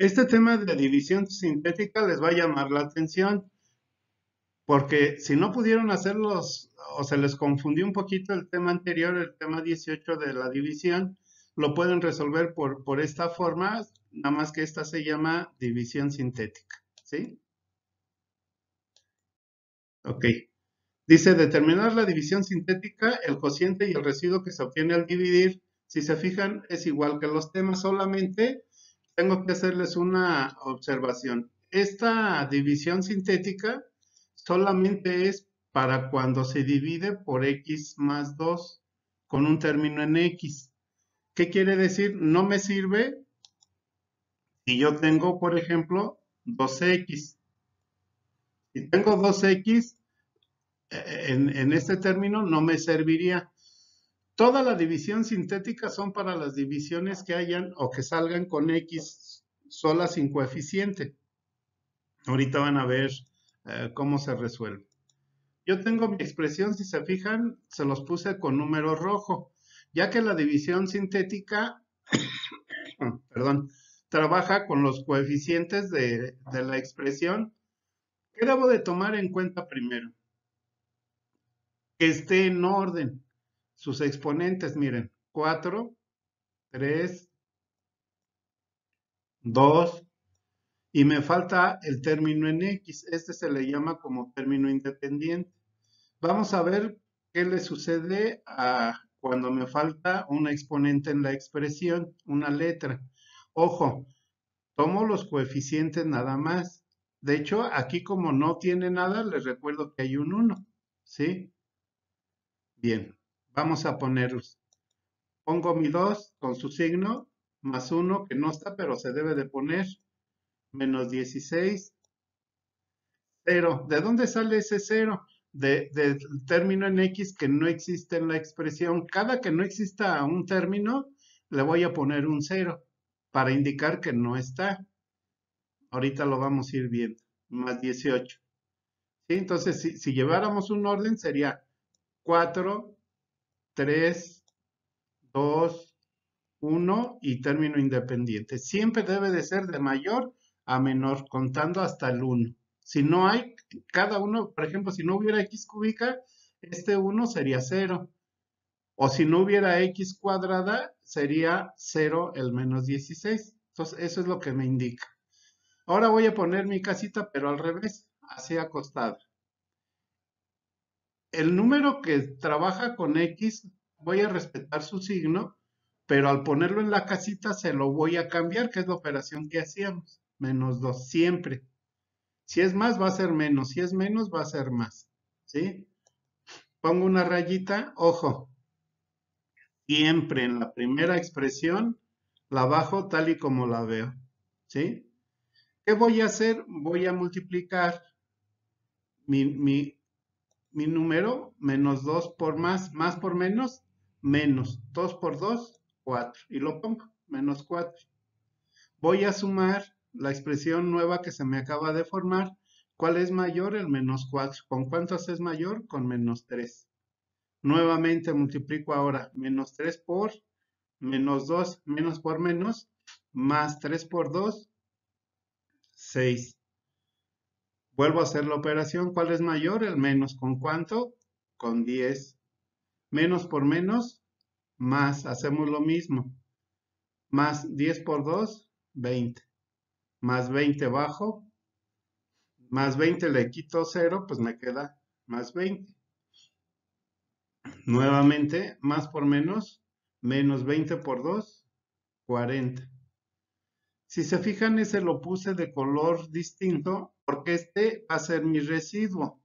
Este tema de división sintética les va a llamar la atención, porque si no pudieron hacerlos o se les confundió un poquito el tema anterior, el tema 18 de la división, lo pueden resolver por, por esta forma, nada más que esta se llama división sintética, ¿sí? Ok. Dice, determinar la división sintética, el cociente y el residuo que se obtiene al dividir, si se fijan, es igual que los temas, solamente tengo que hacerles una observación. Esta división sintética solamente es para cuando se divide por x más 2 con un término en x. ¿Qué quiere decir? No me sirve si yo tengo, por ejemplo, 2x. Si tengo 2x, eh, en, en este término no me serviría. Toda la división sintética son para las divisiones que hayan o que salgan con x sola sin coeficiente. Ahorita van a ver eh, cómo se resuelve. Yo tengo mi expresión, si se fijan, se los puse con número rojo, ya que la división sintética, perdón, trabaja con los coeficientes de, de la expresión. ¿Qué debo de tomar en cuenta primero? Que esté en orden. Sus exponentes, miren, 4, 3, 2, y me falta el término en X. Este se le llama como término independiente. Vamos a ver qué le sucede a cuando me falta una exponente en la expresión, una letra. Ojo, tomo los coeficientes nada más. De hecho, aquí como no tiene nada, les recuerdo que hay un 1. ¿Sí? Bien, vamos a ponerlos. Pongo mi 2 con su signo, más 1 que no está, pero se debe de poner menos 16, 0. ¿De dónde sale ese 0? del término en X que no existe en la expresión. Cada que no exista un término, le voy a poner un 0 para indicar que no está. Ahorita lo vamos a ir viendo. Más 18. ¿Sí? Entonces, si, si lleváramos un orden, sería 4, 3, 2, 1 y término independiente. Siempre debe de ser de mayor a menor, contando hasta el 1. Si no hay, cada uno, por ejemplo, si no hubiera x cúbica, este 1 sería 0. O si no hubiera x cuadrada, sería 0 el menos 16. Entonces, eso es lo que me indica. Ahora voy a poner mi casita, pero al revés, así acostada. El número que trabaja con x, voy a respetar su signo, pero al ponerlo en la casita se lo voy a cambiar, que es la operación que hacíamos menos 2, siempre. Si es más, va a ser menos. Si es menos, va a ser más. ¿Sí? Pongo una rayita, ojo. Siempre en la primera expresión la bajo tal y como la veo. ¿Sí? ¿Qué voy a hacer? Voy a multiplicar mi, mi, mi número, menos 2 por más, más por menos, menos 2 por 2, 4. Y lo pongo, menos 4. Voy a sumar la expresión nueva que se me acaba de formar, ¿cuál es mayor? El menos 4. ¿Con cuántos es mayor? Con menos 3. Nuevamente multiplico ahora menos 3 por menos 2, menos por menos, más 3 por 2, 6. Vuelvo a hacer la operación. ¿Cuál es mayor? El menos. ¿Con cuánto? Con 10. Menos por menos, más. Hacemos lo mismo. Más 10 por 2, 20 más 20 bajo, más 20 le quito 0, pues me queda más 20. Nuevamente, más por menos, menos 20 por 2, 40. Si se fijan, ese lo puse de color distinto porque este va a ser mi residuo.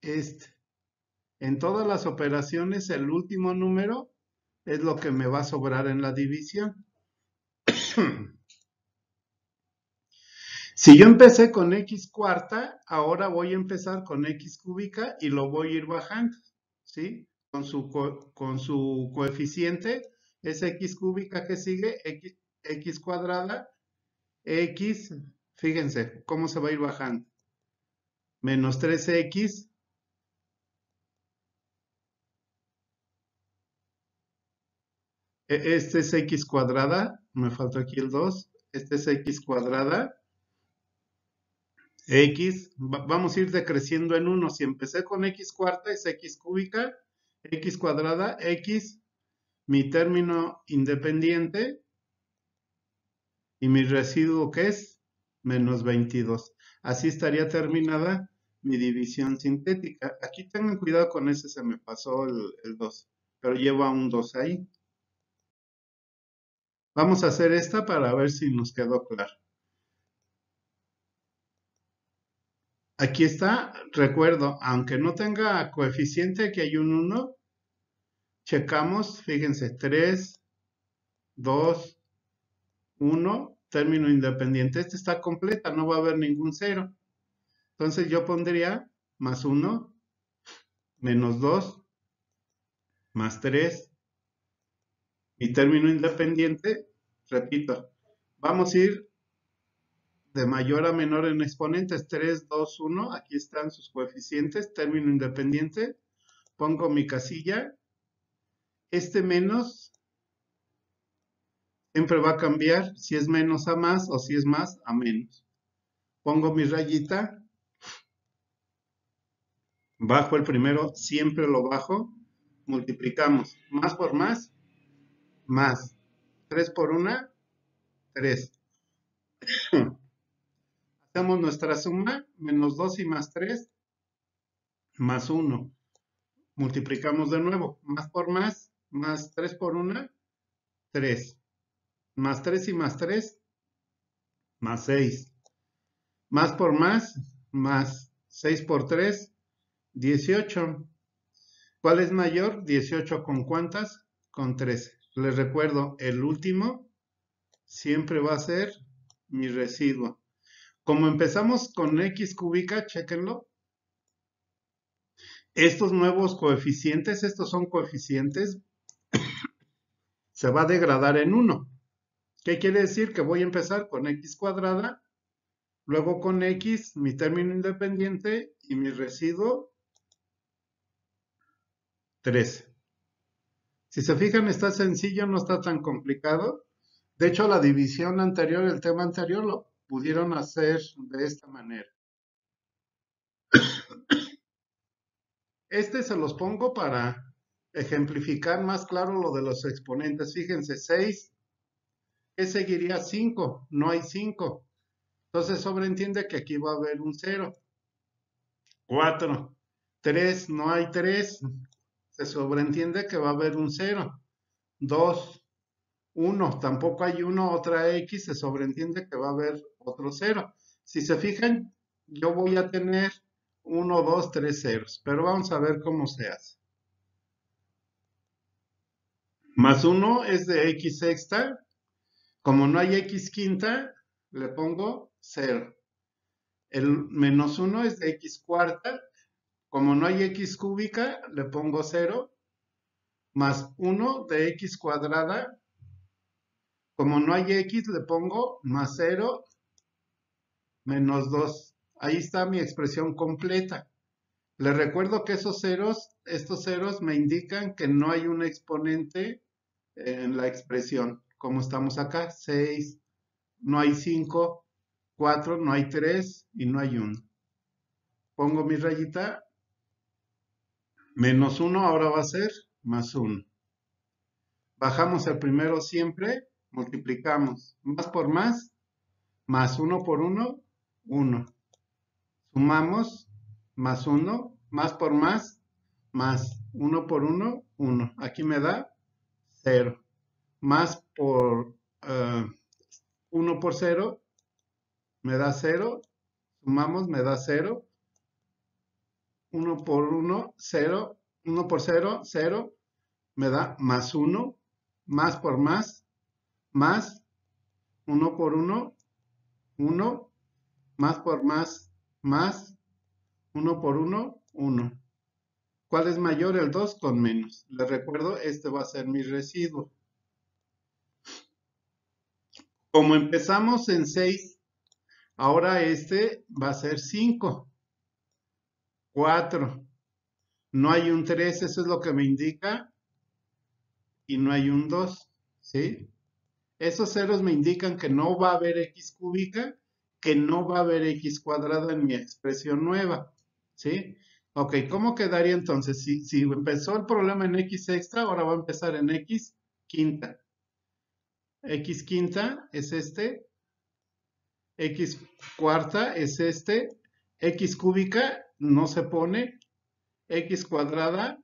Este. En todas las operaciones, el último número es lo que me va a sobrar en la división. Si yo empecé con x cuarta, ahora voy a empezar con x cúbica y lo voy a ir bajando, ¿sí? Con su, con su coeficiente, es x cúbica que sigue, x, x cuadrada, x, fíjense cómo se va a ir bajando. Menos 3x e, este es x cuadrada, me falta aquí el 2, Este es x cuadrada. X, vamos a ir decreciendo en 1. Si empecé con x cuarta es x cúbica, x cuadrada, x, mi término independiente, y mi residuo que es menos 22. Así estaría terminada mi división sintética. Aquí tengan cuidado con ese, se me pasó el, el 2, pero lleva un 2 ahí. Vamos a hacer esta para ver si nos quedó claro. Aquí está, recuerdo, aunque no tenga coeficiente, aquí hay un 1, checamos, fíjense, 3, 2, 1, término independiente. Este está completa, no va a haber ningún 0. Entonces yo pondría más 1, menos 2, más 3. Mi término independiente, repito, vamos a ir de mayor a menor en exponentes, 3, 2, 1, aquí están sus coeficientes, término independiente, pongo mi casilla, este menos siempre va a cambiar si es menos a más o si es más a menos. Pongo mi rayita, bajo el primero, siempre lo bajo, multiplicamos más por más, más, 3 por 1, 3. Hacemos nuestra suma, menos 2 y más 3, más 1. Multiplicamos de nuevo, más por más, más 3 por 1, 3. Más 3 y más 3, más 6. Más por más, más 6 por 3, 18. ¿Cuál es mayor? 18 con cuántas? Con 13. Les recuerdo, el último siempre va a ser mi residuo. Como empezamos con x cúbica, chequenlo. Estos nuevos coeficientes, estos son coeficientes, se va a degradar en 1. ¿Qué quiere decir? Que voy a empezar con x cuadrada, luego con x, mi término independiente, y mi residuo 13. Si se fijan, está sencillo, no está tan complicado. De hecho, la división anterior, el tema anterior, lo, pudieron hacer de esta manera. Este se los pongo para ejemplificar más claro lo de los exponentes. Fíjense, 6, ¿qué seguiría 5? No hay 5. Entonces sobreentiende que aquí va a haber un 0. 4, 3, no hay 3. Se sobreentiende que va a haber un 0. 2, 1, tampoco hay 1, otra X, se sobreentiende que va a haber otro 0. Si se fijan, yo voy a tener 1, 2, 3 ceros, pero vamos a ver cómo se hace. Más 1 es de X sexta, como no hay X quinta, le pongo 0. El menos 1 es de X cuarta, como no hay X cúbica, le pongo 0. Más 1 de X cuadrada, como no hay x, le pongo más 0 menos 2. Ahí está mi expresión completa. Les recuerdo que esos ceros, estos ceros me indican que no hay un exponente en la expresión. Como estamos acá, 6, no hay 5, 4, no hay 3 y no hay 1. Pongo mi rayita, menos 1 ahora va a ser más 1. Bajamos el primero siempre multiplicamos más por más, más 1 por 1, 1. Sumamos más 1, más por más, más 1 por 1, 1. Aquí me da 0. Más por 1 eh, por 0, me da 0. Sumamos, me da 0. 1 por 1, 0. 1 por 0, 0. Me da más 1. Más por más, más 1 por 1, 1, más por más, más 1 por 1, 1. ¿Cuál es mayor? El 2 con menos. Les recuerdo, este va a ser mi residuo. Como empezamos en 6, ahora este va a ser 5. 4. No hay un 3, eso es lo que me indica. Y no hay un 2, ¿sí? Esos ceros me indican que no va a haber x cúbica, que no va a haber x cuadrado en mi expresión nueva. ¿Sí? Ok, ¿cómo quedaría entonces? Si, si empezó el problema en x extra, ahora va a empezar en x quinta. X quinta es este, x cuarta es este, x cúbica no se pone, x cuadrada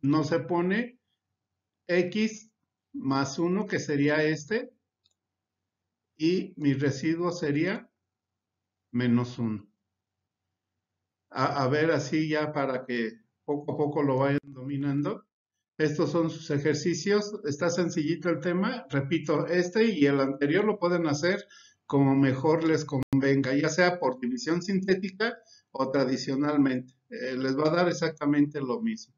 no se pone, x más 1 que sería este, y mi residuo sería menos 1 a, ver así ya para que poco a poco lo vayan dominando. Estos son sus ejercicios. Está sencillito el tema. Repito, este y el anterior lo pueden hacer como mejor les convenga, ya sea por división sintética o tradicionalmente. Eh, les va a dar exactamente lo mismo.